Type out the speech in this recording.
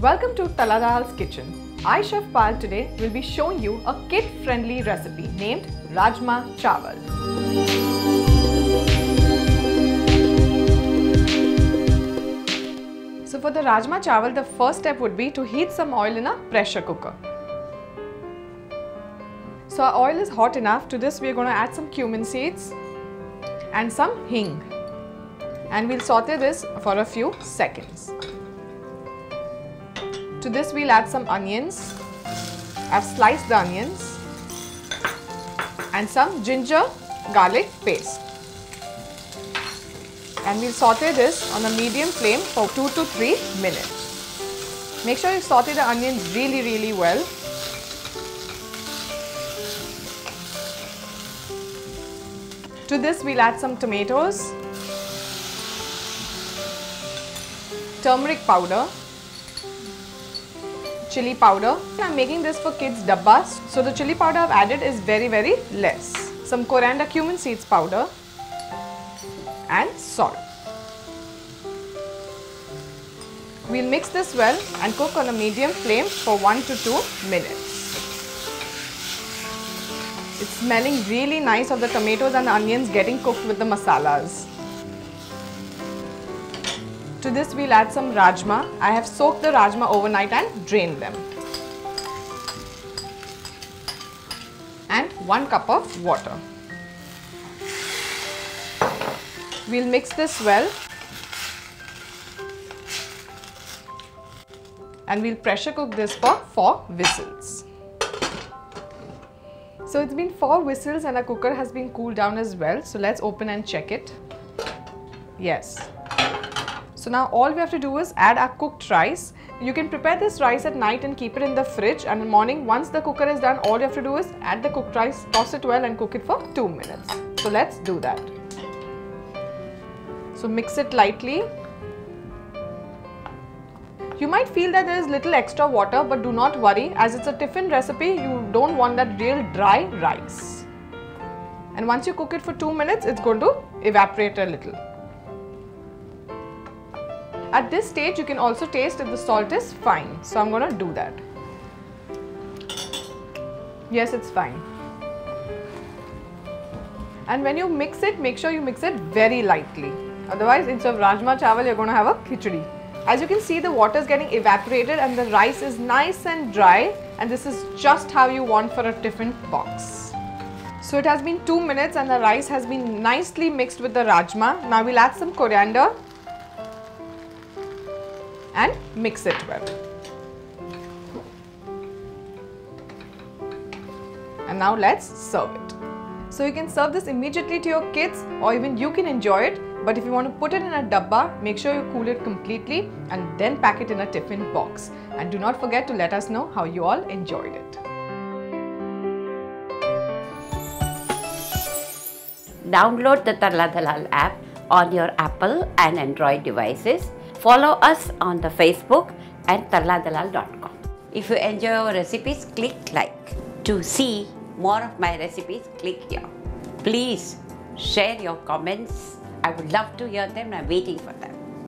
Welcome to Tarla Dalal's kitchen. I, Chef Pal, today will be showing you a kid-friendly recipe named Rajma Chawal. So for the Rajma Chawal, the first step would be to heat some oil in a pressure cooker. So our oil is hot enough. To this we are going to add some cumin seeds and some hing. And we'll saute this for a few seconds. To this we'll add some onions. I've sliced the onions and some ginger garlic paste. And we'll saute this on a medium flame for 2 to 3 minutes. Make sure you saute the onions really really well. To this we'll add some tomatoes, turmeric powder, chili powder. I'm making this for kids dabbas, so the chili powder I've added is very very less. Some coriander cumin seeds powder and salt. We'll mix this well and cook on a medium flame for 1 to 2 minutes. It's smelling really nice of the tomatoes and the onions getting cooked with the masalas. To this we'll add some rajma. I have soaked the rajma overnight and drained them. And 1 cup of water. We'll mix this well and we'll pressure cook this for 4 whistles. So it's been 4 whistles and our cooker has been cooled down as well. So let's open and check it. Yes. So now all we have to do is add our cooked rice. You can prepare this rice at night and keep it in the fridge and in the morning once the cooker is done all you have to do is add the cooked rice, toss it well and cook it for 2 minutes. So let's do that. So mix it lightly. You might feel that there is little extra water but do not worry as it's a tiffin recipe you don't want that real dry rice. And once you cook it for 2 minutes it's going to evaporate a little. At this stage you can also taste if the salt is fine. So I'm going to do that. Yes it's fine. And when you mix it make sure you mix it very lightly. Otherwise instead of rajma chawal you're going to have a khichdi. As you can see the water is getting evaporated and the rice is nice and dry and this is just how you want for a tiffin box. So it has been 2 minutes and the rice has been nicely mixed with the rajma. Now we'll add some coriander and mix it well. And now let's serve it. So you can serve this immediately to your kids or even you can enjoy it. But if you want to put it in a dabba, make sure you cool it completely and then pack it in a tiffin box. And do not forget to let us know how you all enjoyed it. Download the Tarla Dalal app on your Apple and Android devices. Follow us on the Facebook and tarladalal.com. If you enjoy our recipes, click like. To see more of my recipes, click here. Please share your comments. I would love to hear them. I'm waiting for them.